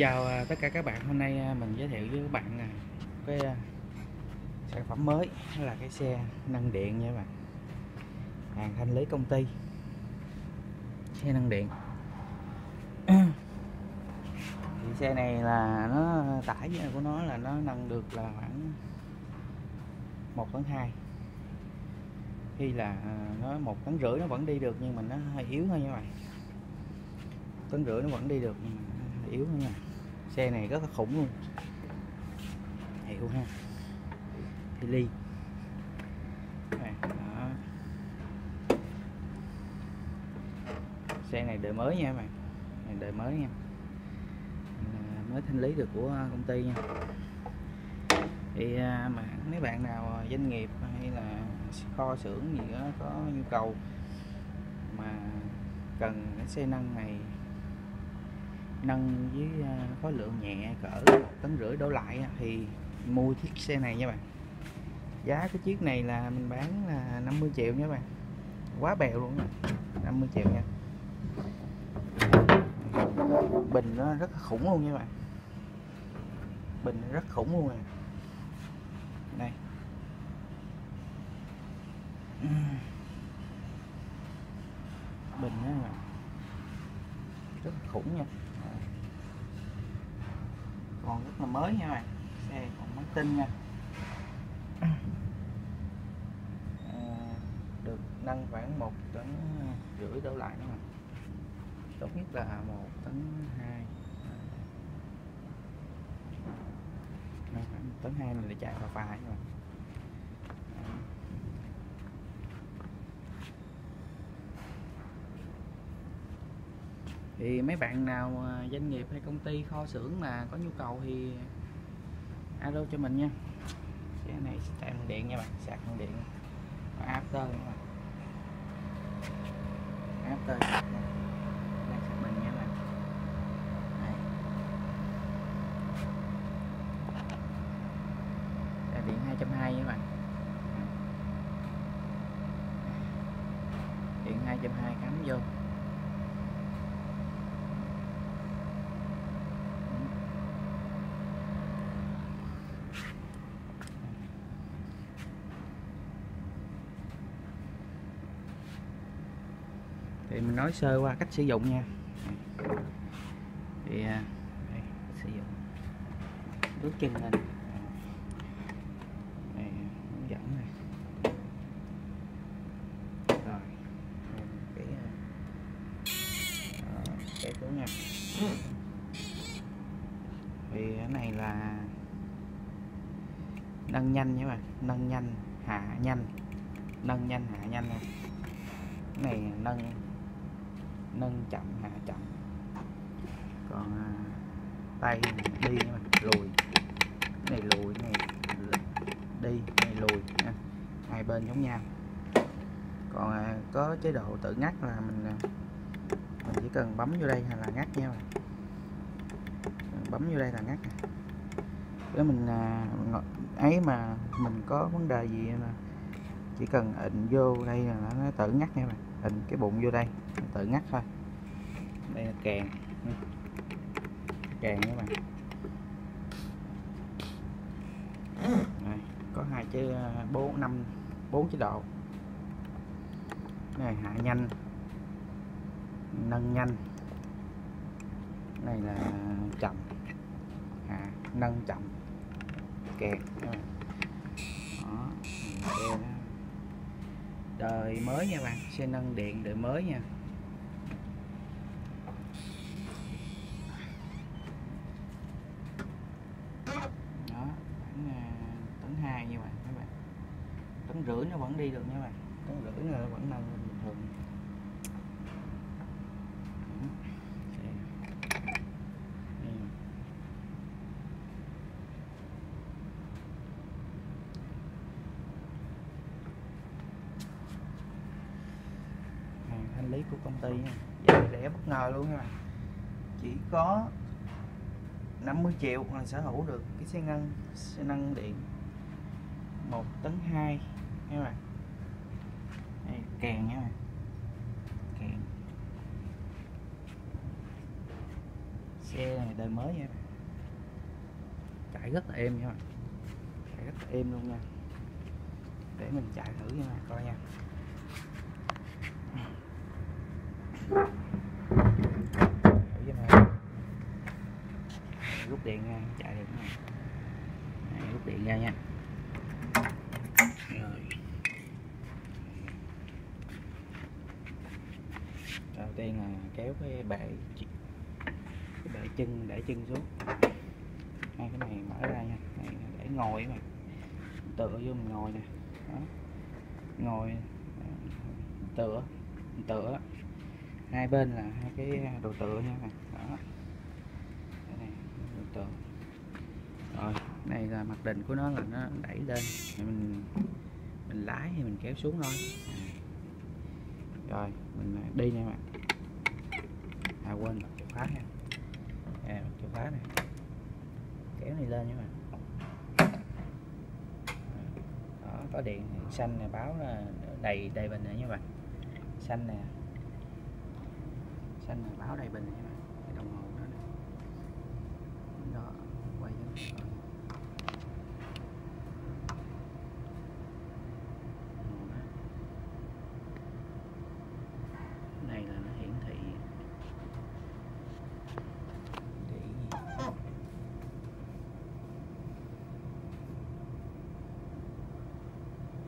chào à, tất cả các bạn. Hôm nay à, mình giới thiệu với các bạn à, cái sản phẩm mới đó là cái xe năng điện nha các bạn. Hàng thanh lý công ty. Xe năng điện. Thì xe này là nó tải của nó là nó nâng được là khoảng một tấn hai. Khi là nó một tấn rưỡi nó vẫn đi được nhưng mà nó hơi yếu thôi nha các bạn. Tấn rưỡi nó vẫn đi được nhưng mà yếu thôi nha xe này rất là khủng luôn. Hiệu ha. Hilly xe này đời mới nha các bạn. Này, đời mới nha. Mới thanh lý được của à, công ty nha. Thì à, mà mấy bạn nào à, doanh nghiệp hay là kho xưởng gì đó có nhu cầu mà cần cái xe nâng này nâng với à, khối lượng nhẹ cỡ một tấn rưỡi đổ lại thì mua chiếc xe này nha bạn. Giá cái chiếc này là mình bán là 50 triệu nha bạn. Quá bèo luôn 50 triệu nha. Bình nó rất khủng luôn nha bạn. Bình rất khủng luôn à. nè đây bình đó là rất khủng nha rất là mới nha bạn. Xe còn mới tinh nha. À, được nâng khoảng một tấn rưỡi đổ lại nha mà tốt nhất là một tấn hai. Nâng khoảng tấn hai mình để chạy vào phà nha thì mấy bạn nào doanh nghiệp hay công ty kho xưởng mà có nhu cầu thì alo cho mình nha. Cái này sạc điện nha bạn, sạc điện. Có after nha bạn after đây, sạc bình nha bạn. Này đây điện 220 nha bạn. Điện 220 cắm vô. Thì mình nói sơ qua cách sử dụng nha. Thì à, đây, sử dụng. Bước chân lên. Đây, hướng dẫn này. Rồi cái à, ờ, cái cửa nha thì cái này là nâng nhanh nhé bạn. Nâng nhanh hạ nhanh. Nâng nhanh hạ nhanh nha. Cái này nâng nâng chậm hạ chậm. Còn à, tay đi nha lùi. Cái này lùi cái này đi cái này lùi nha. hai bên giống nhau. Còn à, có chế độ tự ngắt là mình à, mình chỉ cần bấm vô đây là ngắt nha bấm vô đây là ngắt nếu mình à, ấy mà mình có vấn đề gì là chỉ cần ịnh vô đây là nó tự ngắt nha bạn hình cái bụng vô đây tự ngắt thôi. Đây là kèn kèn các bạn. Này có hai chế à, bốn năm, bốn chế độ. Này hạ nhanh. Nâng nhanh. Này là chậm. Hạ, nâng chậm. Kẹt. đó đó đời mới nha bạn. Xe nâng điện đời mới nha. Đó khoảng à, tấn hai như bạn, các bạn. Tấn rưỡi nó vẫn đi được nha bạn. Tấn rưỡi nó vẫn nâng bình thường. Lý của công ty nha. Giá rẻ bất ngờ luôn nha. Bạn chỉ có 50 triệu là sở hữu được cái xe ngăn xe năng điện 1 tấn 2 nha bạn Đây, kèn nha. Bạn kèn. Xe này đời mới nha. Chạy rất là êm nha. Chạy rất là êm luôn nha. Để mình chạy thử nha coi nha thử cho mà rút điện ra chạy được này, rút điện ra nha. Rồi. Đầu tiên là kéo cái bệ cái bệ chân để chân xuống. Hai cái này mở ra nha. Này, để ngồi mà. Tựa vô mình ngồi nè. Đó. ngồi à, tựa tựa. Hai bên là hai cái đồ tựa nha. Đó đồ rồi này là mặt định của nó là nó đẩy lên mình mình lái thì mình kéo xuống thôi. À. rồi mình à, đi nha bạn. À quên bật chìa khóa nha à, bật chìa khóa này kéo này lên nha bạn. Đó có điện xanh này báo là đầy đầy bình nữa nha bạn. Xanh nè. Xanh này báo đầy bình nha bạn cái đồng hồ đó nè đó quay cho nó Đồng hồ đó. này là nó hiển thị thị gì?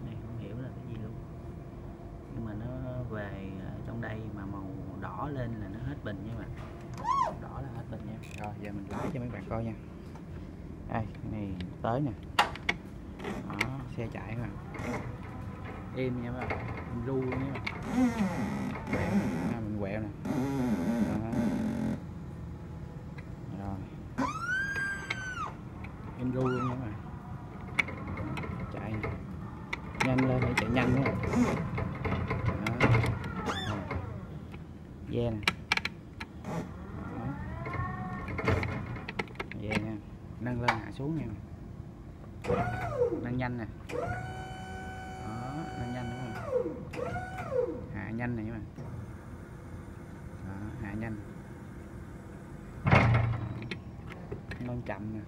này không hiểu là cái gì luôn nhưng mà nó về ở trong đây mà màu đỏ lên là nó hết bình nha bạn. Đỏ là hết bình nha. Rồi giờ mình lái cho mấy bạn coi nha. Đây này tới nè. Đó xe chạy mà. Im nha các bạn ru nha. Các bạn à, mình quẹo nè đó. rồi em ru luôn nha các bạn chạy nè. nhanh lên để chạy nhanh nữa đó. Rồi. ve nè Đó. ve nha nâng lên hạ xuống nha nâng nhanh nè. Đó nâng nhanh đúng không? Hạ nhanh này các bạn. Đó, hạ nhanh. Nâng chậm nè.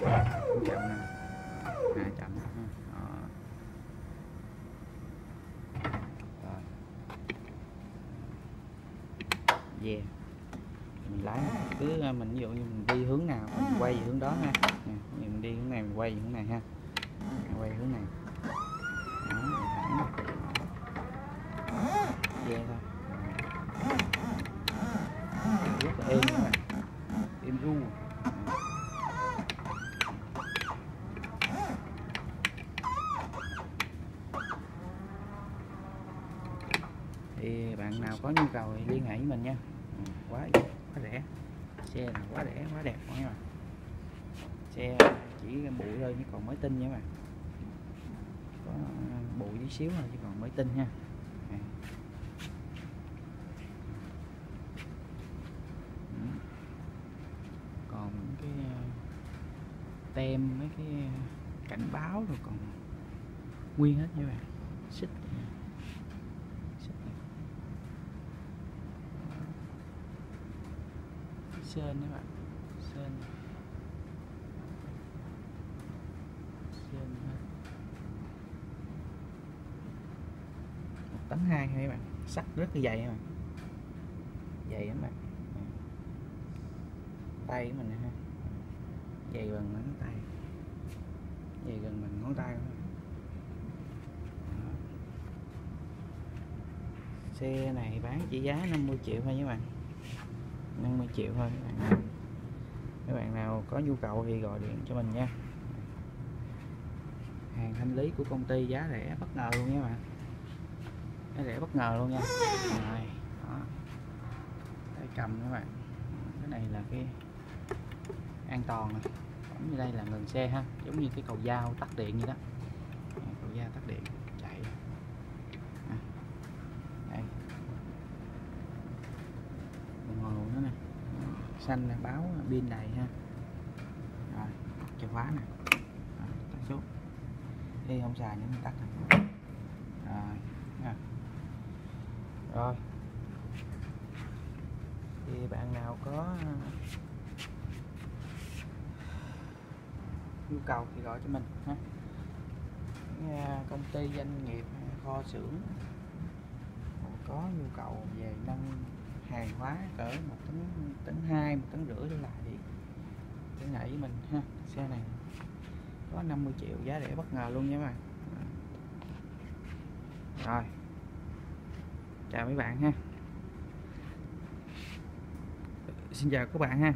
Nâng chậm nè. Hạ chậm đó. Rồi. Yeah. Mình lái cứ ờ, mình ví dụ như mình đi hướng nào mình quay về hướng đó ha. Nè, mình đi hướng này mình quay về hướng này ha. Quay hướng này. Đó thẳng yeah thôi. Rất là êm các bạn êm ru thì bạn nào có nhu cầu thì liên hệ với mình nha Ừ, quá quá rẻ xe là quá rẻ quá đẹp mọi người. Xe chỉ bụi thôi chứ còn mới tinh nha các bạn. Có ờ, bụi tí xíu thôi chứ còn mới tinh nha. Còn cái ờ, tem mấy cái ờ, cảnh báo rồi còn nguyên hết nha các bạn. Xích này sơn các bạn. Sơn. Sơn một tấn hai các bạn? Sắt rất là dày các bạn? Dày lắm bạn. Dạ. Tay của mình ha. Dày bằng ngón tay. Dày gần bằng ngón tay luôn xe này bán chỉ giá 50 triệu thôi các bạn. 50 triệu thôi. Các bạn nào các bạn nào có nhu cầu thì gọi điện cho mình nha. Hàng thanh lý của công ty giá rẻ bất ngờ luôn nha bạn. Giá rẻ bất ngờ luôn nha. Rồi đó. Tay cầm các bạn. Cái này là cái an toàn này. Giống như đây là ngừng xe ha. Giống như cái cầu dao tắt điện vậy đó. Cầu dao tắt điện chạy À. đây đồng hồ nữa nè xanh là báo pin đầy ha. Rồi, chìa khóa nè. Tắt xuống. Khi không xài nhấn tắt này. rồi rồi. Thì bạn nào có ờ, nhu cầu thì gọi cho mình ha. Công ty doanh nghiệp, kho xưởng, có nhu cầu về nâng hàng hóa cỡ một tấn tấn hai một tấn rưỡi trở lại đi, liên hệ với mình ha xe này có 50 triệu giá rẻ bất ngờ luôn nha mà. rồi chào mấy bạn ha. Xin chào các bạn ha.